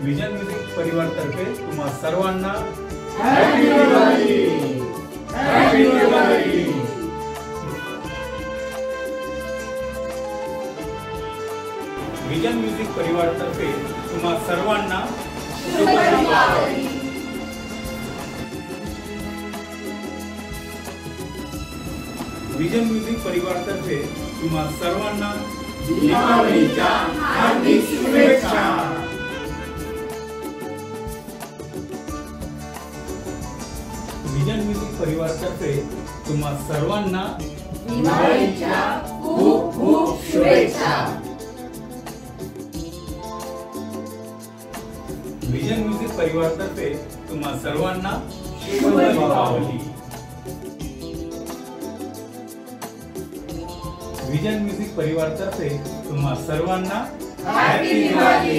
Vision music परिवारतर्फे तुम्हा सर्वांना विजन म्युझिक परिवारतर्फे तुम्हा सर्वांना विजन म्युझिक परिवारतर्फे तुम्हा सर्वांना विजन म्युझिक परिवारतर्फे तुम्हा सर्वांना दिवाळीच्या खूप खूप शुभेच्छा विजन म्युझिक परिवारतर्फे तुम्हा सर्वांना शुभ दीपावली. विजन म्युझिक परिवारतर्फे तुम्हा सर्वांना हॅपी दिवाळी